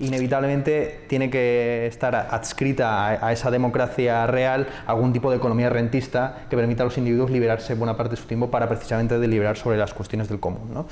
inevitablemente tiene que estar adscrita a, esa democracia real algún tipo de economía rentista que permita a los individuos liberarse buena parte de su tiempo para precisamente deliberar sobre las cuestiones del común.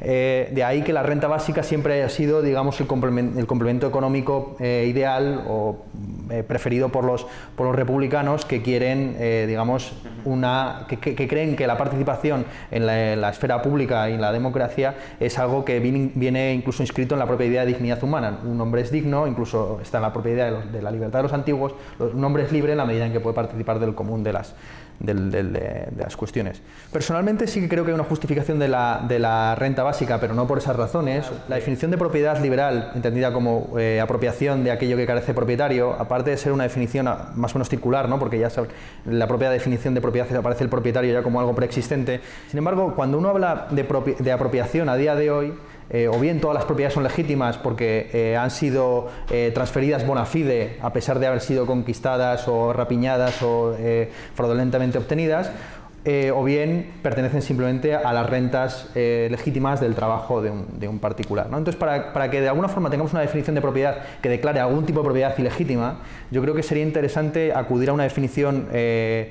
Eh, de ahí que la renta básica siempre haya sido, digamos, el complemento, económico eh, ideal o eh, preferido por los, por los republicanos que quieren, digamos, una, que, creen que la participación en la, esfera pública y en la democracia es algo que viene, incluso inscrito en la propia idea de dignidad humana. Un hombre es digno, incluso está en la propia idea de, la libertad de los antiguos, un hombre es libre en la medida en que puede participar del común de las, de, las cuestiones. Personalmente sí que creo que hay una justificación de la, de la renta básica, pero no por esas razones. La definición de propiedad liberal, entendida como eh, apropiación de aquello que carece propietario, aparte de ser una definición más o menos circular, ¿no? porque ya la propia definición de propiedad aparece el propietario ya como algo preexistente. Sin embargo, cuando uno habla de, de apropiación a día de hoy, eh, o bien todas las propiedades son legítimas porque eh, han sido eh, transferidas bona fide a pesar de haber sido conquistadas o rapiñadas o fraudulentamente obtenidas, eh, o bien pertenecen simplemente a las rentas eh, legítimas del trabajo de un, particular. Entonces, para, que de alguna forma tengamos una definición de propiedad que declare algún tipo de propiedad ilegítima, yo creo que sería interesante acudir a una definición eh,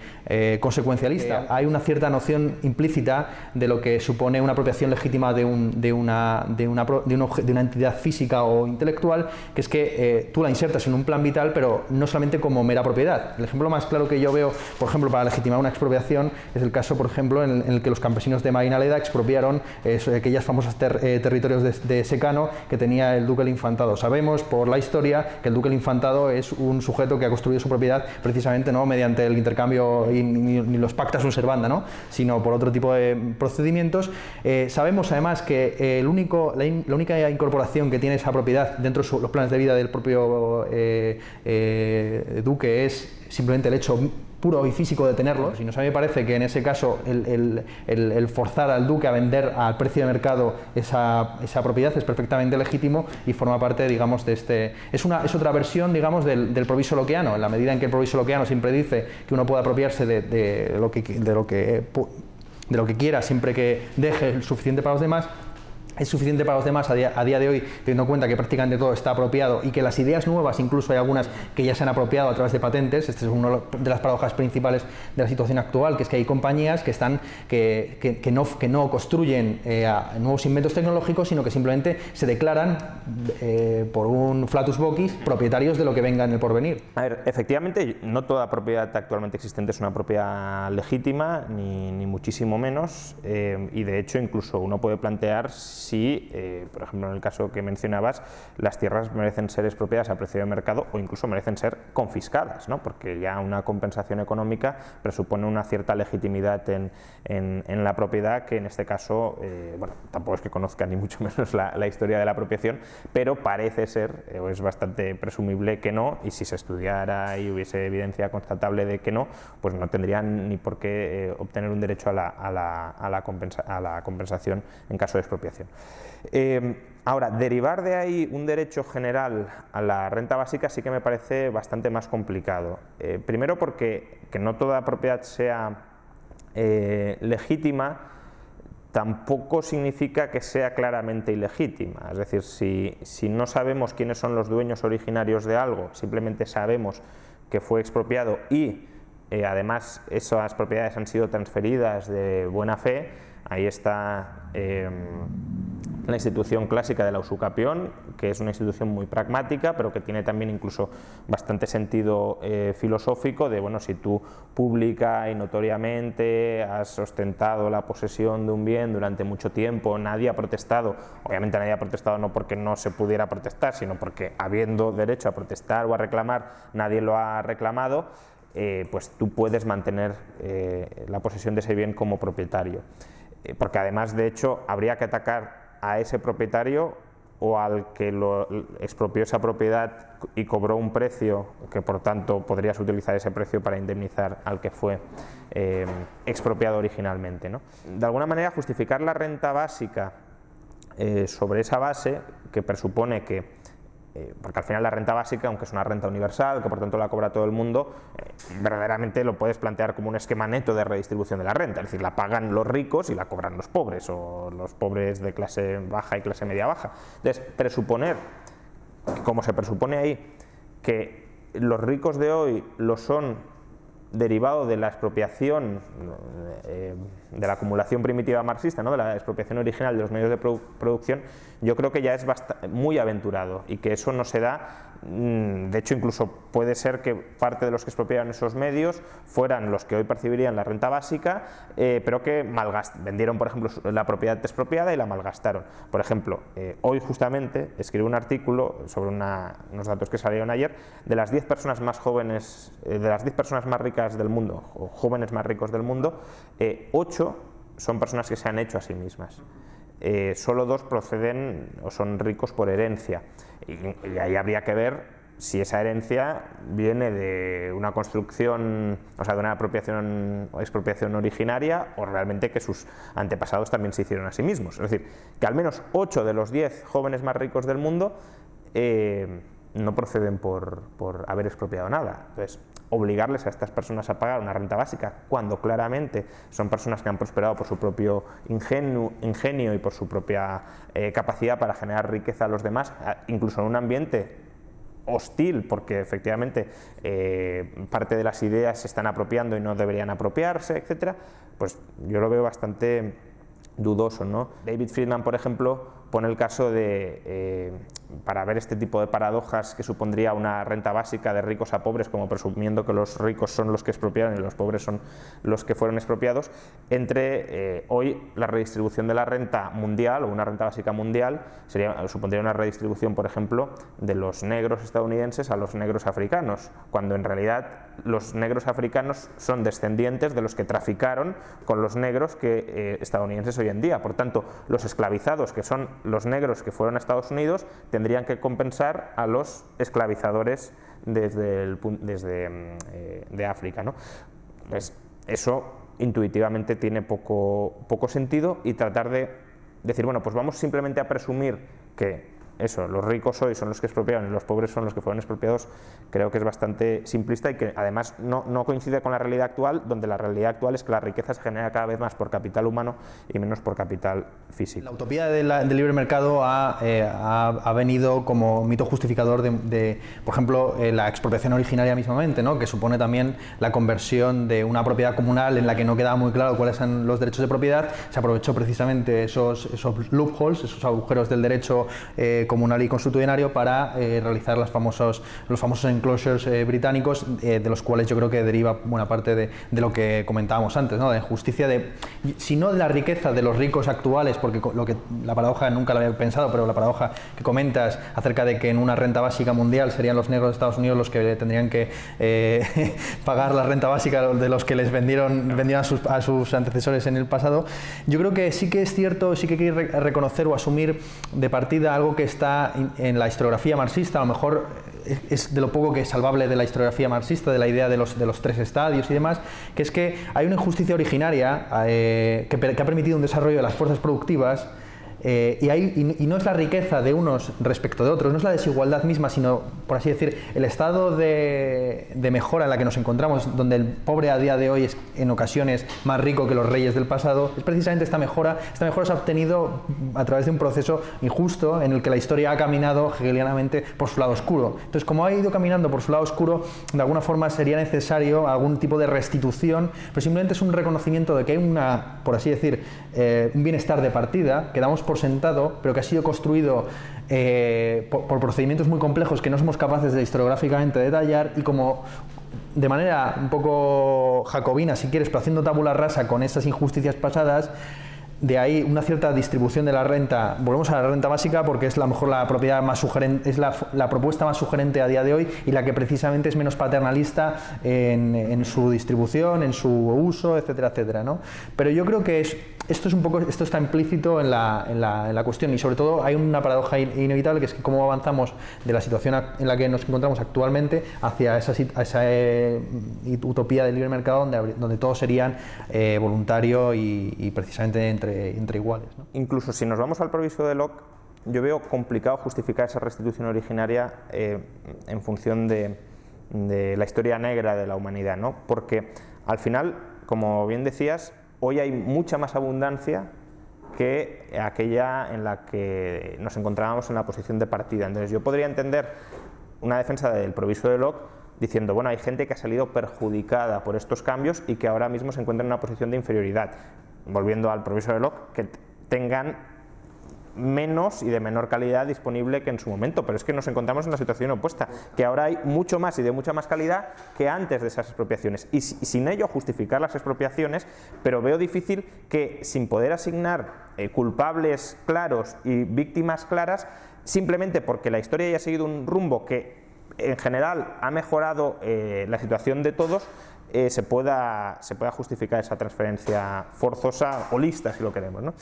consecuencialista. Hay una cierta noción implícita de lo que supone una apropiación legítima de, una, de, una, de una, entidad física o intelectual, que es que tú la insertas en un plan vital, pero no solamente como mera propiedad. El ejemplo más claro que yo veo, por ejemplo, para legitimar una expropiación es el caso, por ejemplo, en el, que los campesinos de Marinaleda expropiaron eh, aquellas famosas eh, territorios de, secano que tenía el duque del Infantado. Sabemos por la historia que el duque del Infantado es un sujeto que ha construido su propiedad precisamente no mediante el intercambio y ni, los pactas un servanda, ¿no? sino por otro tipo de procedimientos. Eh, sabemos además que el único, la, única incorporación que tiene esa propiedad dentro de los planes de vida del propio duque es simplemente el hecho puro y físico de tenerlos. Y nos a me parece que en ese caso el, forzar al duque a vender al precio de mercado esa, esa, propiedad es perfectamente legítimo y forma parte, digamos, de este... Es, una, es otra versión, digamos, del, del proviso loqueano, en la medida en que el proviso loqueano siempre dice que uno puede apropiarse de, de lo, que, de, lo, que, de lo que quiera siempre que deje el suficiente para los demás, es suficiente para los demás a día, de hoy, teniendo en cuenta que prácticamente todo está apropiado y que las ideas nuevas, incluso hay algunas que ya se han apropiado a través de patentes, esta es una de las paradojas principales de la situación actual, que es que hay compañías que, están, que, que, no, que no construyen eh, nuevos inventos tecnológicos, sino que simplemente se declaran eh, por un flatus vocis propietarios de lo que venga en el porvenir. A ver, efectivamente, no toda propiedad actualmente existente es una propiedad legítima, ni, ni muchísimo menos, eh, y de hecho incluso uno puede plantear si, eh, por ejemplo, en el caso que mencionabas, las tierras merecen ser expropiadas a precio de mercado o incluso merecen ser confiscadas, ¿no? porque ya una compensación económica presupone una cierta legitimidad en, en, la propiedad que en este caso, eh, bueno, tampoco es que conozca ni mucho menos la, historia de la apropiación, pero parece ser, eh, o es bastante presumible que no, y si se estudiara y hubiese evidencia constatable de que no, pues no tendrían ni por qué obtener un derecho a la, a la, a la, a la compensación en caso de expropiación. Eh, ahora, derivar de ahí un derecho general a la renta básica sí que me parece bastante más complicado. Eh, primero porque que no toda propiedad sea eh, legítima tampoco significa que sea claramente ilegítima. Es decir, si, si no sabemos quiénes son los dueños originarios de algo, simplemente sabemos que fue expropiado y además esas propiedades han sido transferidas de buena fe, ahí está la institución clásica de la usucapión, que es una institución muy pragmática, pero que tiene también incluso bastante sentido eh, filosófico de, bueno, si tú pública y notoriamente has ostentado la posesión de un bien durante mucho tiempo, nadie ha protestado, obviamente nadie ha protestado no porque no se pudiera protestar, sino porque habiendo derecho a protestar o a reclamar, nadie lo ha reclamado, eh, pues tú puedes mantener eh, la posesión de ese bien como propietario. porque además, de hecho, habría que atacar a ese propietario o al que lo expropió esa propiedad y cobró un precio que por tanto podrías utilizar ese precio para indemnizar al que fue eh, expropiado originalmente. De alguna manera justificar la renta básica eh, sobre esa base que presupone que eh, porque al final la renta básica, aunque es una renta universal, que por tanto la cobra todo el mundo, eh, verdaderamente lo puedes plantear como un esquema neto de redistribución de la renta, es decir, la pagan los ricos y la cobran los pobres, o los pobres de clase baja y clase media baja. Entonces, presuponer como se presupone ahí que los ricos de hoy lo son derivado de la expropiación, eh, de la acumulación primitiva marxista, ¿no? de la expropiación original de los medios de producción, yo creo que ya es muy aventurado y que eso no se da Mm, de hecho, incluso puede ser que parte de los que expropiaron esos medios fueran los que hoy percibirían la renta básica, eh, pero que vendieron, por ejemplo, la propiedad expropiada y la malgastaron. Por ejemplo, eh, hoy justamente escribí un artículo sobre unos datos que salieron ayer de las 10 personas más jóvenes, eh, de las 10 personas más ricas del mundo, o jóvenes más ricos del mundo, 8 son personas que se han hecho a sí mismas. solo dos proceden o son ricos por herencia. Y, ahí habría que ver si esa herencia viene de una construcción, o sea, de una apropiación o expropiación originaria o realmente que sus antepasados también se hicieron a sí mismos. Es decir, que al menos 8 de los 10 jóvenes más ricos del mundo eh, no proceden por, por, haber expropiado nada. Entonces, obligarles a estas personas a pagar una renta básica cuando claramente son personas que han prosperado por su propio ingenio, y por su propia eh, capacidad para generar riqueza a los demás, incluso en un ambiente hostil, porque efectivamente eh, parte de las ideas se están apropiando y no deberían apropiarse, etcétera, pues yo lo veo bastante dudoso. ¿no? David Friedman, por ejemplo, pone el caso de, eh, para ver este tipo de paradojas que supondría una renta básica de ricos a pobres, como presumiendo que los ricos son los que expropiaron y los pobres son los que fueron expropiados, entre eh, hoy la redistribución de la renta mundial o una renta básica mundial sería, supondría una redistribución, por ejemplo, de los negros estadounidenses a los negros africanos, cuando en realidad los negros africanos son descendientes de los que traficaron con los negros que, eh, estadounidenses hoy en día. Por tanto, los esclavizados, que son los negros que fueron a Estados Unidos tendrían que compensar a los esclavizadores desde, desde mm, eh, de África. ¿no? Pues eso intuitivamente tiene poco, poco sentido y tratar de decir, bueno, pues vamos simplemente a presumir que eso, los ricos hoy son los que expropiaron y los pobres son los que fueron expropiados, creo que es bastante simplista y que además no, no, coincide con la realidad actual, donde la realidad actual es que la riqueza se genera cada vez más por capital humano y menos por capital físico. La utopía del libre mercado eh, ha, ha, venido como mito justificador de, por ejemplo, eh, la expropiación originaria mismamente, ¿no? que supone también la conversión de una propiedad comunal en la que no quedaba muy claro cuáles eran los derechos de propiedad, se aprovechó precisamente esos, esos loopholes, esos agujeros del derecho eh, comunal y constitucionario para eh, realizar las famosos, los famosos enclosures eh, británicos, eh, de los cuales yo creo que deriva buena parte de, de lo que comentábamos antes, ¿no? de justicia, de, si no de la riqueza de los ricos actuales, porque lo que, la paradoja nunca la había pensado, pero la paradoja que comentas acerca de que en una renta básica mundial serían los negros de Estados Unidos los que tendrían que pagar la renta básica de los que les vendieron, vendieron a, sus, a sus antecesores en el pasado, yo creo que sí que es cierto, sí que hay que reconocer o asumir de partida algo que es está en la historiografía marxista, a lo mejor es de lo poco que es salvable de la historiografía marxista, de la idea de los, de los tres estadios y demás, que es que hay una injusticia originaria eh, que, que ha permitido un desarrollo de las fuerzas productivas eh, y, y, no es la riqueza de unos respecto de otros, no es la desigualdad misma, sino, por así decir, el estado de, mejora en la que nos encontramos, donde el pobre a día de hoy es en ocasiones más rico que los reyes del pasado, es precisamente esta mejora. Esta mejora se ha obtenido a través de un proceso injusto en el que la historia ha caminado hegelianamente por su lado oscuro. Entonces, como ha ido caminando por su lado oscuro, de alguna forma sería necesario algún tipo de restitución, pero simplemente es un reconocimiento de que hay una, por así decir, eh, un bienestar de partida que damos por sentado, pero que ha sido construido eh, por, procedimientos muy complejos que no somos capaces de historiográficamente detallar y como de manera un poco jacobina, si quieres, pero haciendo tabula rasa con esas injusticias pasadas, de ahí una cierta distribución de la renta. Volvemos a la renta básica porque es la mejor la propiedad más sugerente, es la, propuesta más sugerente a día de hoy y la que precisamente es menos paternalista en, su distribución, en su uso, etcétera, etcétera. ¿no? Pero yo creo que es, esto es un poco, esto está implícito en la, en, la, en la, cuestión y sobre todo hay una paradoja inevitable que es que cómo avanzamos de la situación en la que nos encontramos actualmente hacia esa, esa eh, utopía del libre mercado donde, donde todos serían eh, voluntario y, y precisamente entre entre, iguales. Incluso si nos vamos al proviso de Locke, yo veo complicado justificar esa restitución originaria eh, en función de, la historia negra de la humanidad, ¿no? porque al final, como bien decías, hoy hay mucha más abundancia que aquella en la que nos encontrábamos en la posición de partida. Entonces yo podría entender una defensa del proviso de Locke diciendo, bueno, hay gente que ha salido perjudicada por estos cambios y que ahora mismo se encuentra en una posición de inferioridad. Volviendo al proviso de Locke, que tengan menos y de menor calidad disponible que en su momento, pero es que nos encontramos en la situación opuesta, que ahora hay mucho más y de mucha más calidad que antes de esas expropiaciones. Y, sin ello justificar las expropiaciones, pero veo difícil que sin poder asignar eh, culpables claros y víctimas claras, simplemente porque la historia haya seguido un rumbo que en general ha mejorado eh, la situación de todos, eh, se, pueda, se pueda justificar esa transferencia forzosa o lista, si lo queremos. ¿no?